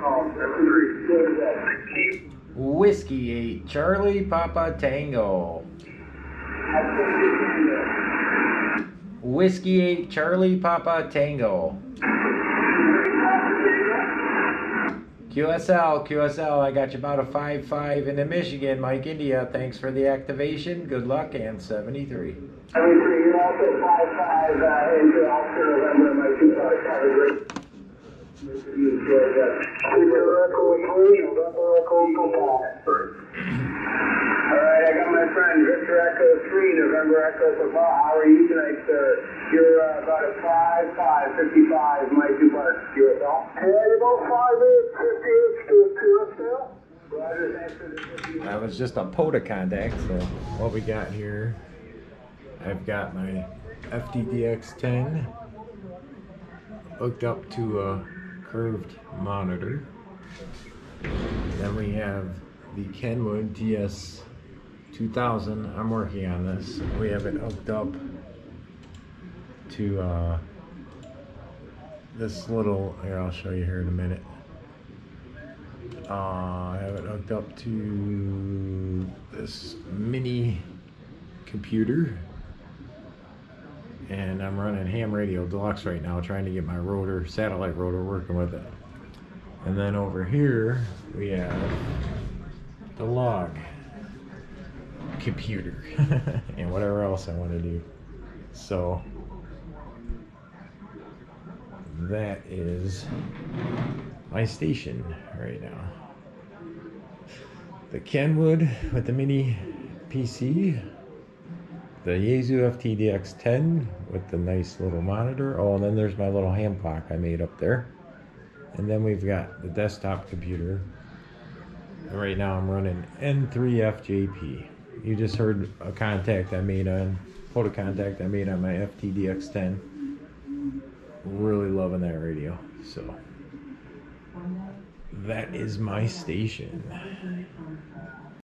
call, 73. Whiskey 8, Charlie Papa Tango. Whiskey 8, Charlie Papa Tango. QSL, QSL, I got you about a 5-5 into Michigan. Mike India, thanks for the activation. Good luck, and 73. 73, you're also 5-5 uh, into Oscar November, my two cars. Have a great you that. 3, November Echo All right, I got my friend Victor Echo 3, November Echo Papa. How are you tonight, sir? You're about a 5 5 55, my two parts, QSL. Yeah, you're about 5 8 58 to QSL. Roger, thanks for the That was just a POTA contact, so what we got here, I've got my FTDX10 hooked up to a curved monitor. Then we have the Kenwood TS 2000. I'm working on this. We have it hooked up to uh, this little, here I'll show you here in a minute. Uh, I have it hooked up to this mini computer and I'm running ham radio deluxe right now trying to get my rotor satellite rotor working with it and then over here we have the log computer and whatever else I want to do so that is my station right now. The Kenwood with the mini PC, the Yaesu FTDX10 with the nice little monitor. Oh, and then there's my little ham clock I made up there. And then we've got the desktop computer. And right now I'm running N3FJP. You just heard a contact I made on, POTA contact I made on my FTDX10. Really loving that radio. So that is my station.